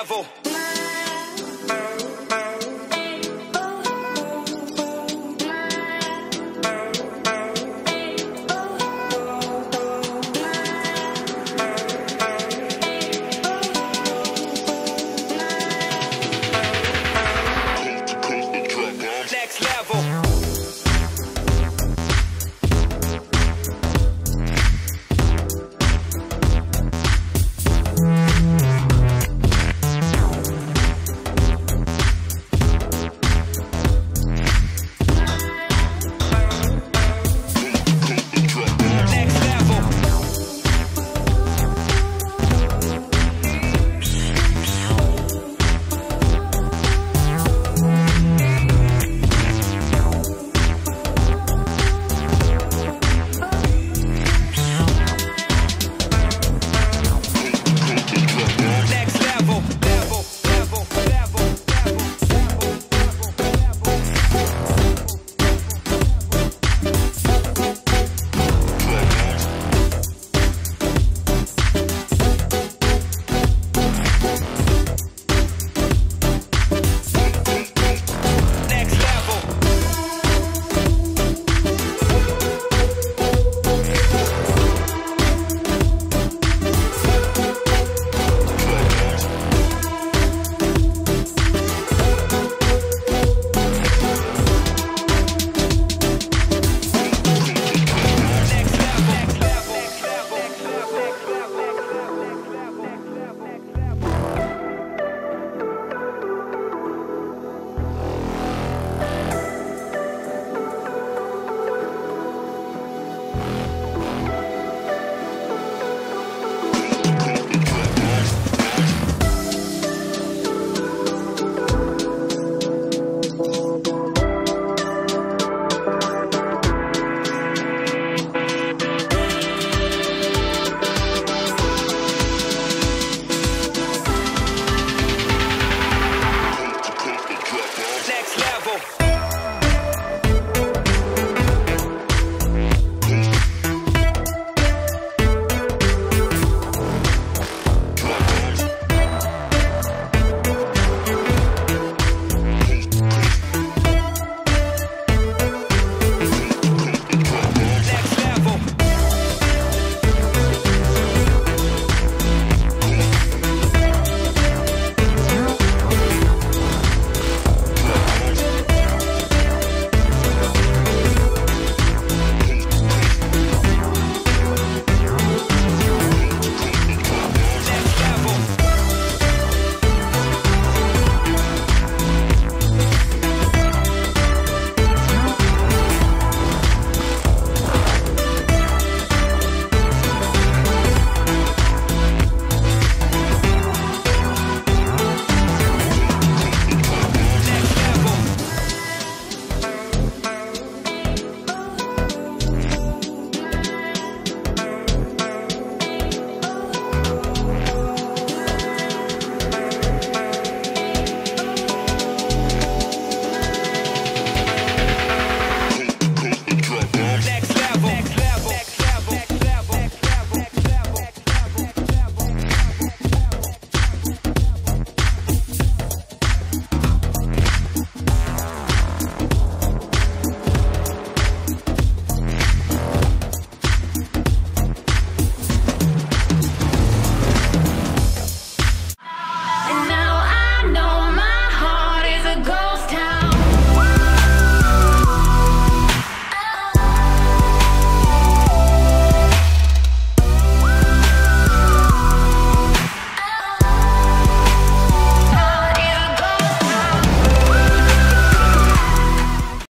level.